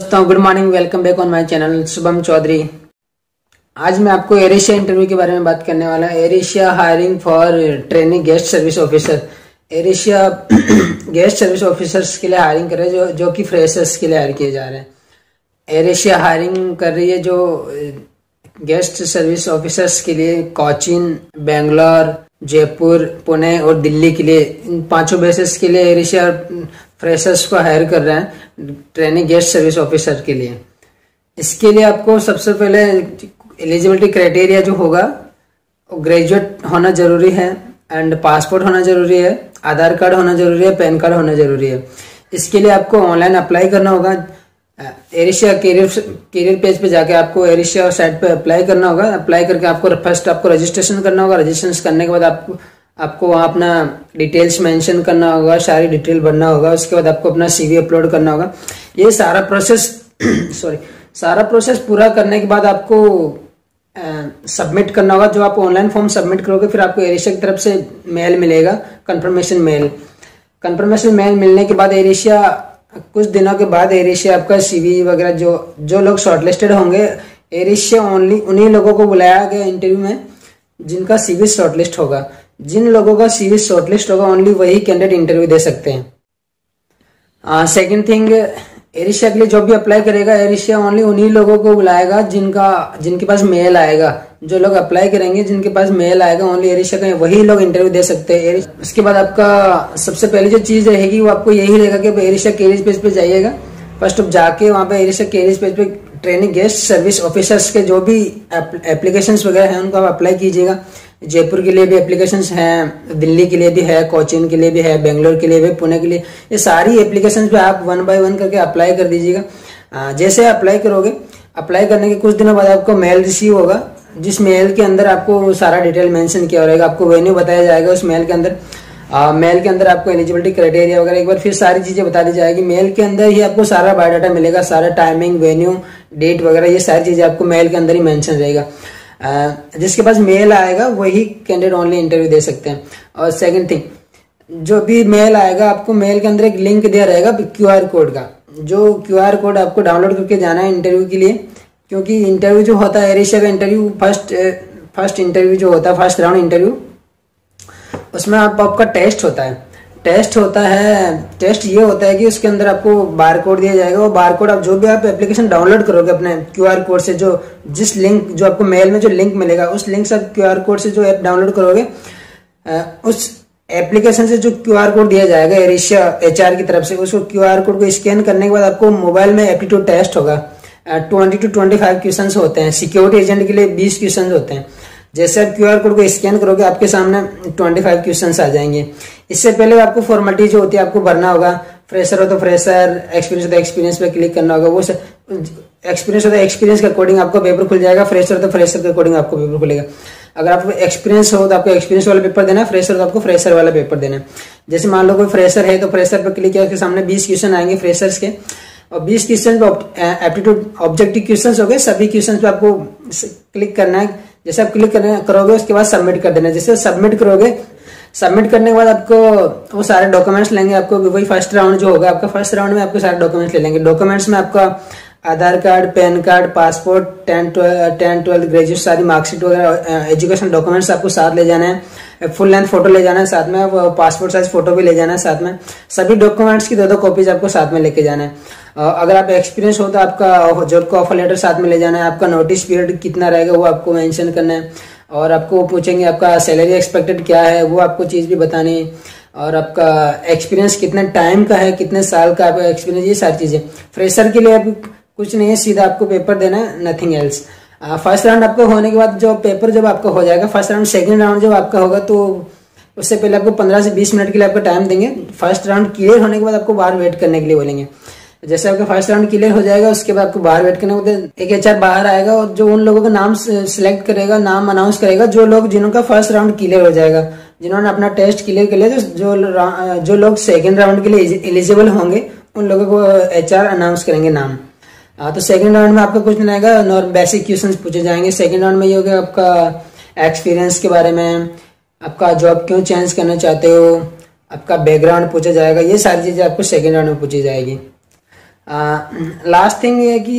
दोस्तों good morning welcome back on my channel Shubham Chaudhary आज मैं आपको एरेशिया इंटरव्यू के बारे में बात करने वाला हूँ। AirAsia hiring for training guest service officer AirAsia guest service officers के लिए हायरिंग कर रहे हैं, जो जो कि फ्रेशर्स के लिए हायर किए जा रहे हैं। एरेशिया हायरिंग कर रही है जो गेस्ट सर्विस ऑफिसर्स के लिए कोचिन बेंगलोर जयपुर पुणे और दिल्ली के लिए। इन पाँचों बेसिस के लिए एरेशिया फ्रेशर्स को हायर कर रहे हैं। ट्रेनिंग गेस्ट सर्विस ऑफिसर के लिए। इसके लिए आपको सबसे पहले एलिजिबिलिटी क्राइटेरिया जो होगा ग्रेजुएट होना ज़रूरी है एंड पासपोर्ट होना ज़रूरी है, आधार कार्ड होना ज़रूरी है, पैन कार्ड होना ज़रूरी है। इसके लिए आपको ऑनलाइन अप्लाई करना होगा। एरिशिया कैरियर कैरियर पेज पे जाके आपको एरिशिया साइट पे अप्लाई करना होगा। अप्लाई करके आपको फ़र्स्ट आपको रजिस्ट्रेशन करना होगा। रजिस्ट्रेशन करने के बाद आपको आपको वहाँ अपना डिटेल्स मेंशन करना होगा, सारी डिटेल भरना होगा, उसके बाद आपको अपना सीवी अपलोड करना होगा। ये सारा प्रोसेस सॉरी सारा प्रोसेस पूरा करने के बाद आपको सबमिट करना होगा। जो आप ऑनलाइन फॉर्म सबमिट करोगे, फिर आपको एरिशिया की तरफ़ से मेल मिलेगा कंफर्मेशन मेल कंफर्मेशन मेल मिलने के बाद एरिशिया कुछ दिनों के बाद एरिशिया आपका सीवी वगैरह जो जो लोग शॉर्टलिस्टेड होंगे एरिशिया ओनली उन्हीं लोगों को बुलाया गया इंटरव्यू में, जिनका सीवी शॉर्टलिस्ट होगा। जिन लोगों का सीवी शॉर्टलिस्ट होगा ओनली वही कैंडिडेट इंटरव्यू दे सकते हैं। सेकंड थिंग एरिशिया के लिए जो भी अप्लाई करेगा। एरिशिया ओनली उन्हीं लोगों को बुलाएगा जिनका, जिनके पास मेल आएगा। जो लोग अप्लाई करेंगे, जिनके पास मेल आएगा ओनली एरिशिया का वही लोग इंटरव्यू दे सकते हैं। उसके बाद आपका सबसे पहली जो चीज़ रहेगी, वो आपको यही रहेगा कि एरिशिया कैरियर पेज पे जाइएगा। फ़र्स्ट आप जाके वहाँ पे एरिशिया कैरियर पेज पे ट्रेनिंग गेस्ट सर्विस ऑफिसर्स के जो भी एप्लीकेशन वगैरह हैं, उनको आप अप्लाई कीजिएगा। जयपुर के लिए भी एप्लीकेशन हैं दिल्ली के लिए भी है कोचिन के लिए भी है बेंगलोर के लिए भी पुणे के लिए। ये सारी एप्लीकेशन पे आप वन बाय वन करके अप्लाई कर दीजिएगा। जैसे अप्लाई करोगे अप्लाई करने के कुछ दिनों बाद आपको मेल रिसीव होगा। जिस मेल के अंदर आपको सारा डिटेल मेंशन किया रहेगा आपको वेन्यू बताया जाएगा उस मेल के अंदर। आ, मेल के अंदर आपको एलिजिबिलिटी क्राइटेरिया वगैरह एक बार फिर सारी चीज़ें बता दी जाएगी। मेल के अंदर ही आपको सारा बायोडाटा मिलेगा सारा टाइमिंग वेन्यू डेट वगैरह ये सारी चीज़ें आपको मेल के अंदर ही मेंशन रहेगा। जिसके पास मेल आएगा वही कैंडिडेट ओनली इंटरव्यू दे सकते हैं। और सेकंड थिंग जो भी मेल आएगा आपको मेल के अंदर एक लिंक दिया रहेगा क्यू आर कोड का। जो क्यू आर कोड आपको डाउनलोड करके जाना है इंटरव्यू के लिए क्योंकि इंटरव्यू जो होता है एरिशिया का इंटरव्यू फ़र्स्ट फ़र्स्ट इंटरव्यू जो होता है फ़र्स्ट राउंड इंटरव्यू उसमें आप, आपका टेस्ट होता है। टेस्ट होता है टेस्ट ये होता है कि उसके अंदर आपको बार कोड दिया जाएगा। वो बार कोड आप जो भी आप एप्लीकेशन डाउनलोड करोगे अपने क्यू आर कोड से, जो, जिस लिंक जो आपको मेल में जो लिंक मिलेगा, उस लिंक से आप क्यू आर कोड से जो ऐप डाउनलोड करोगे उस एप्लीकेशन से जो क्यू आर कोड दिया जाएगा एरिशिया एच की तरफ़ से उस क्यू आर कोड को स्कैन करने के बाद आपको मोबाइल में एप्टीट्यूड टेस्ट होगा। Twenty two twenty five question होते हैं। सिक्योरिटी एजेंट के लिए बीस क्वेश्चन होते हैं। जैसे आप क्यू आर कोड को स्कैन करोगे, आपके सामने 25 क्वेश्चन आ जाएँगे। इससे पहले आपको फॉर्मेलिटी जो होती है, आपको भरना होगा। फ्रेशर हो तो फ्रेशर एक्सपीरियंस हो तो एक्सपीरियंस पे क्लिक करना होगा। वो एक्सपीरियंस हो तो एक्सपीरियंस के अकॉर्डिंग आपको पेपर खुल जाएगा फ्रेशर तो फ्रेशर के अकॉर्डिंग आपको पेपर खुलेगा। अगर आपको एक्सपीरियंस हो तो आपको एक्सपीरियंस वाला पेपर देना है फ्रेशर तो आपको फ्रेशर वाला पेपर देना है। जैसे मान लो कोई फ्रेशर है तो फ्रेशर पर क्लिक किया, उसके सामने बीस क्वेश्चन आएँगे फ्रेशर्स के। और बीस क्वेश्चन एप्टीट्यूड ऑब्जेक्टिव क्वेश्चन हो गए, सभी क्वेश्चन पे आपको क्लिक करना है। जैसे आप क्लिक करोगे, उसके बाद सबमिट कर देना जैसे सबमिट करोगे सबमिट करने के बाद आपको वो सारे डॉक्यूमेंट्स लेंगे, आपको वही फ़र्स्ट राउंड जो होगा, आपका फ़र्स्ट राउंड में आपको सारे डॉक्यूमेंट्स ले लेंगे। डॉक्यूमेंट्स में आपका Aadhaar card, PAN card passport tenth tenth twelfth graduate सारी मार्कशीट वगैरह एजुकेशन डॉक्यूमेंट्स आपको साथ ले जाना है। फुल लेंथ फ़ोटो ले जाना है साथ में पासपोर्ट साइज़ फ़ोटो भी ले जाना है साथ में। सभी डॉक्यूमेंट्स की दो दो कॉपीज आपको साथ में लेके जाना है। अगर आप एक्सपीरियंस हो तो आपका जॉब का ऑफ़र लेटर साथ में ले जाना है, आपका नोटिस पीरियड कितना रहेगा वो आपको मेंशन करना है। और आपको पूछेंगे, आपका सैलरी एक्सपेक्टेड क्या है, वो आपको चीज़ भी बतानी और आपका एक्सपीरियंस कितने टाइम का है, कितने साल का आपका एक्सपीरियंस ये सारी चीज़ें। फ्रेशर के लिए आप कुछ नहीं है, सीधा आपको पेपर देना है नथिंग एल्स फ़र्स्ट राउंड आपका होने के बाद जो पेपर जब आपका हो जाएगा फ़र्स्ट राउंड सेकेंड राउंड जब आपका होगा तो उससे पहले आपको पंद्रह से बीस मिनट के लिए आपका टाइम देंगे। फ़र्स्ट राउंड क्लियर होने के बाद आपको बाहर वेट करने के लिए बोलेंगे। जैसे आपका फ़र्स्ट राउंड क्लियर हो जाएगा उसके बाद आपको बाहर वेट करने होते एक एच आर बाहर आएगा और जो उन लोगों का नाम सिलेक्ट करेगा नाम अनाउंस करेगा जो लोग जिनका फ़र्स्ट राउंड क्लियर हो जाएगा जिन्होंने अपना टेस्ट क्लियर कर लिया तो जो जो लोग सेकेंड राउंड के लिए एलिजिबल होंगे उन लोगों को एचआर अनाउंस करेंगे नाम। आ, तो सेकेंड राउंड में आपका नहीं आएगा नॉर्म बेसिक क्वेश्चन पूछे जाएँगे। सेकेंड राउंड में ये हो गया आपका एक्सपीरियंस के बारे में आपका जॉब क्यों चेंज करना चाहते हो आपका बैकग्राउंड पूछा जाएगा ये सारी चीज़ें आपको सेकेंड राउंड में पूछी जाएगी। लास्ट थिंग ये कि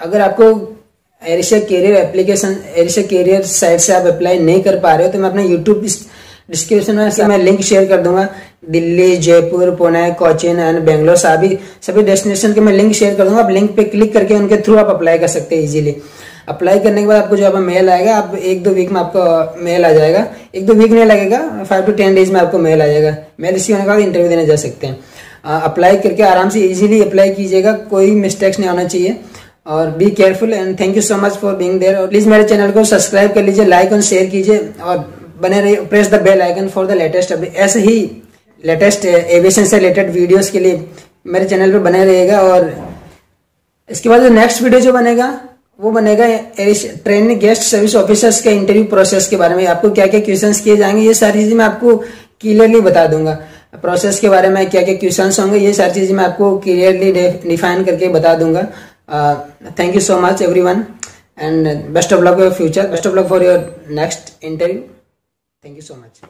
अगर आपको AirAsia career application AirAsia career site से आप अप्लाई नहीं कर पा रहे हो तो मैं अपना यूट्यूब डिस्क्रिप्शन में मैं लिंक शेयर कर दूँगा। दिल्ली, जयपुर, पुणे, कोचिन एंड बेंगलोर सभी सभी डेस्टिनेशन के मैं लिंक शेयर कर दूँगा। आप लिंक पे क्लिक करके उनके थ्रू आप अप्लाई कर सकते हैं इजीली अप्लाई करने के बाद आपको जो है मेल आएगा, आप एक दो वीक में आपको मेल आ जाएगा। एक दो वीक नहीं लगेगा फाइव टू टेन डेज़ में आपको मेल आ जाएगा। मेल रिसीव होने के बाद इंटरव्यू देने जा सकते हैं। अप्लाई करके आराम से इजीली अप्लाई कीजिएगा, कोई मिस्टेक्स नहीं होना चाहिए। और be careful and thank you so much for being there और प्लीज़ मेरे चैनल को सब्सक्राइब कर लीजिए लाइक और शेयर कीजिए। और बने रहिए press the bell icon for the latest ऐसे ही लेटेस्ट एविएशन से रिलेटेड वीडियोस के लिए मेरे चैनल पर बने रहेगा और इसके बाद जो नेक्स्ट वीडियो जो बनेगा, वो बनेगा ट्रेनिंग गेस्ट सर्विस ऑफिसर्स के इंटरव्यू प्रोसेस के बारे में। आपको क्या क्या क्वेश्चंस किए जाएँगे, ये सारी चीज़ें मैं आपको क्लियरली बता दूँगा। प्रोसेस के बारे में क्या क्या क्वेश्चन होंगे, ये सारी चीज़ें मैं आपको क्लियरली डिफाइन करके बता दूँगा। Thank you so much everyone and best of luck for future best of luck for your next interview thank you so much